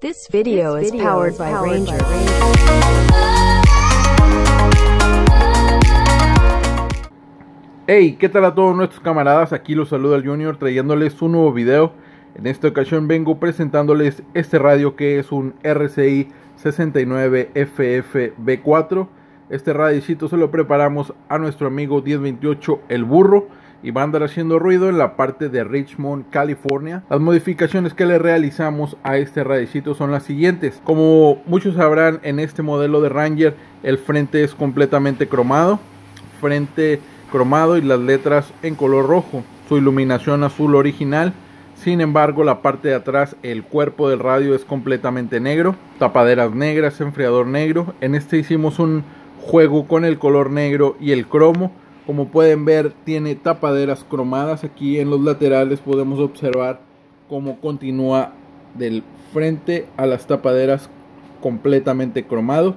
This video is powered by Ranger. Hey, ¿qué tal a todos nuestros camaradas? Aquí los saluda el Junior trayéndoles un nuevo video. En esta ocasión vengo presentándoles este radio que es un RCI 69FFB4. Este radicito se lo preparamos a nuestro amigo 1028 El Burro y va a andar haciendo ruido en la parte de Richmond, California. Las modificaciones que le realizamos a este radicito son las siguientes. Como muchos sabrán, en este modelo de Ranger el frente es completamente cromado. Frente cromado y las letras en color rojo. Su iluminación azul original. Sin embargo, la parte de atrás, el cuerpo del radio es completamente negro. Tapaderas negras, enfriador negro. En este hicimos un juego con el color negro y el cromo. Como pueden ver, tiene tapaderas cromadas. Aquí en los laterales podemos observar cómo continúa del frente a las tapaderas completamente cromado.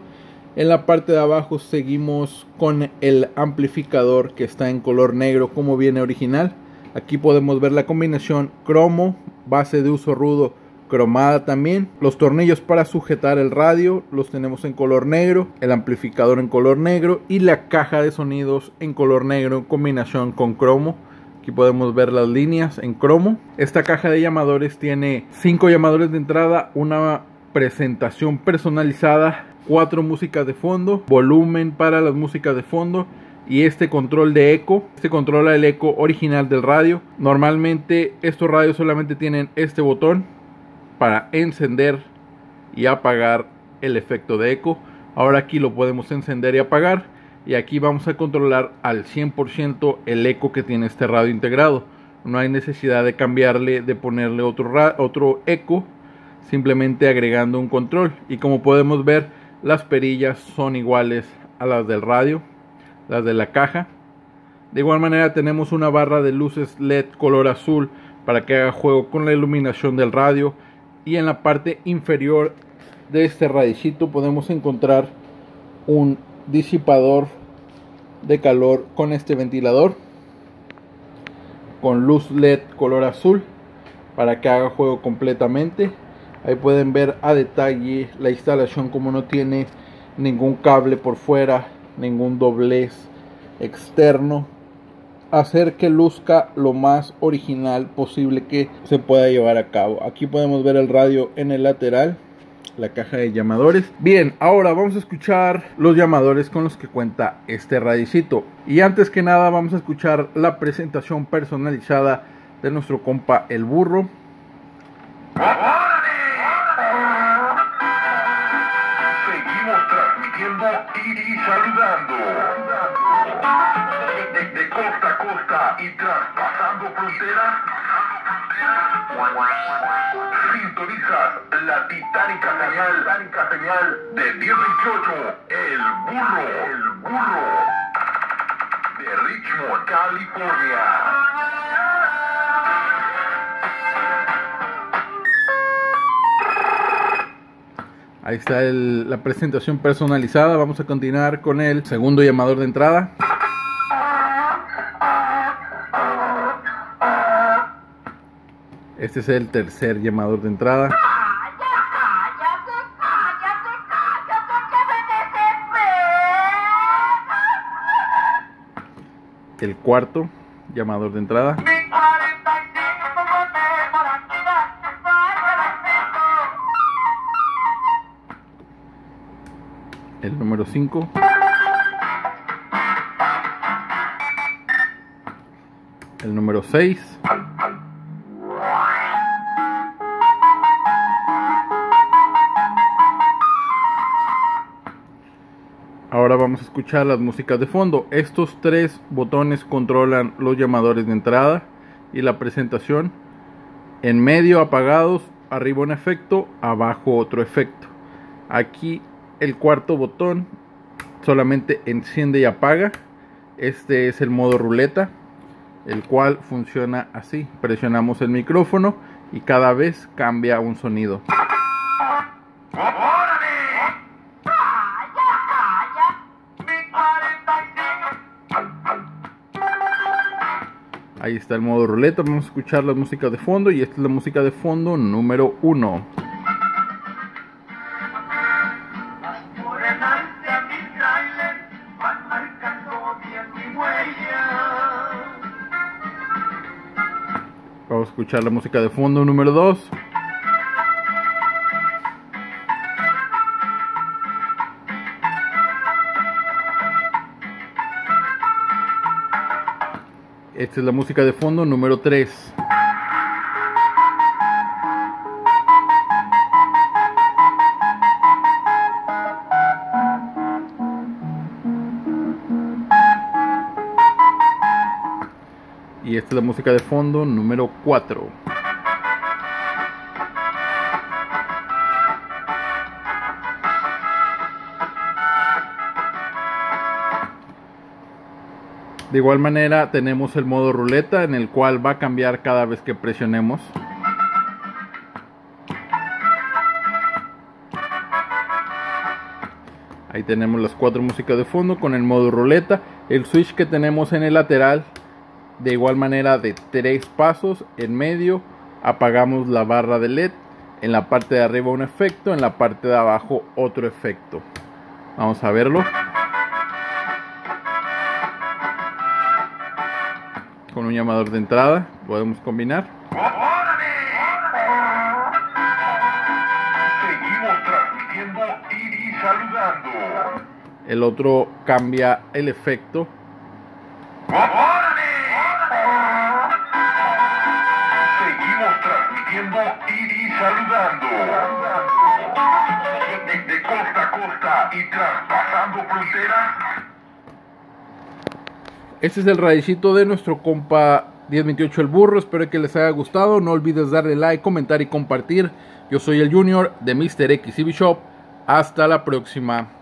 En la parte de abajo seguimos con el amplificador que está en color negro como viene original. Aquí podemos ver la combinación cromo, base de uso rudo cromada también. Los tornillos para sujetar el radio los tenemos en color negro, el amplificador en color negro y la caja de sonidos en color negro en combinación con cromo. Aquí podemos ver las líneas en cromo. Esta caja de llamadores tiene 5 llamadores de entrada, una presentación personalizada cuatro músicas de fondo, volumen para las músicas de fondo y este control de eco. Este controla el eco original del radio. Normalmente estos radios solamente tienen este botón para encender y apagar el efecto de eco. Ahora aquí lo podemos encender y apagar y aquí vamos a controlar al 100% el eco que tiene este radio integrado. No hay necesidad de cambiarle, de ponerle otro, otro eco, simplemente agregando un control. Y como podemos ver, las perillas son iguales a las del radio, las de la caja. De igual manera tenemos una barra de luces LED color azul para que haga juego con la iluminación del radio. Y en la parte inferior de este radicito podemos encontrar un disipador de calor con este ventilador con luz LED color azul para que haga juego completamente. Ahí pueden ver a detalle la instalación como no tiene ningún cable por fuera ningún doblez externo hacer que luzca lo más original posible que se pueda llevar a cabo aquí podemos ver el radio en el lateral la caja de llamadores. Bien, ahora vamos a escuchar los llamadores con los que cuenta este radicito. Y antes que nada vamos a escuchar la presentación personalizada de nuestro compa el burro. Seguimos transmitiendo y saludando. Y traspasando fronteras. Sintonizas la titánica señal, titánica señal de 1028, el burro, el burro de Richmond, California. Ahí está el- la presentación personalizada. Vamos a continuar con el segundo llamador de entrada. Este es el tercer llamador de entrada. El cuarto llamador de entrada. El número 5. El número 6. Vamos a escuchar las músicas de fondo. Estos tres botones controlan los llamadores de entrada y la presentación. En medio apagados, arriba un efecto, abajo otro efecto. Aquí el cuarto botón solamente enciende y apaga. Este es el modo ruleta, el cual funciona así. Presionamos el micrófono y cada vez cambia un sonido. Ahí está el modo ruleta, vamos a escuchar la música de fondo y esta es la música de fondo número 1. Vamos a escuchar la música de fondo número 2. Esta es la música de fondo número 3. Y esta es la música de fondo número 4. De igual manera tenemos el modo ruleta en el cual va a cambiar cada vez que presionemos. Ahí tenemos las cuatro músicas de fondo con el modo ruleta. El switch que tenemos en el lateral de igual manera de tres pasos en medio apagamos la barra de led en la parte de arriba un efecto en la parte de abajo otro efecto vamos a verlo con un llamador de entrada podemos combinar Seguimos transmitiendo y saludando. el otro cambia el efecto Seguimos transmitiendo y saludando. Desde costa a costa y traspasando fronteras. Este es el radicito de nuestro compa 1028 el burro. Espero que les haya gustado. No olvides darle like, comentar y compartir. Yo soy el Junior de Mr. XCB Shop. Hasta la próxima.